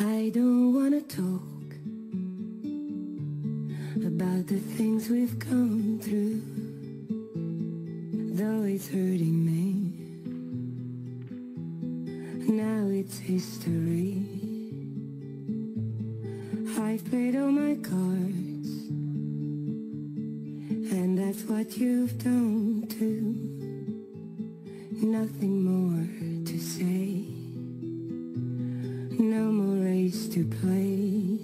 I don't wanna talk about the things we've come through, though it's hurting me. Now it's history. I've played all my cards, and that's what you've done too. Nothing more to say. To play.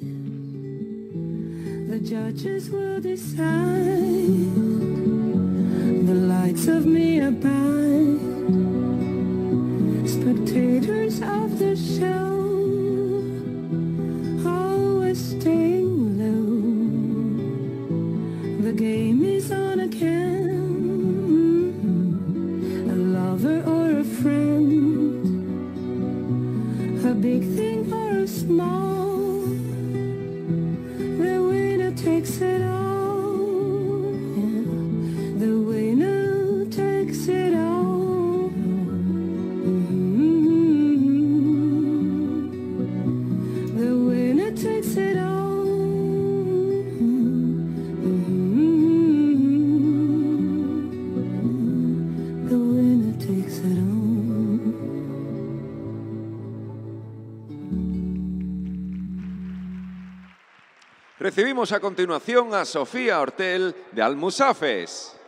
The judges will decide. The lights of me abide. Spectators of the show. Always staying low. The game is on again. A lover A big thing or a small, the winner takes it Recibimos a continuación a Sofía Hortel de Almusafes.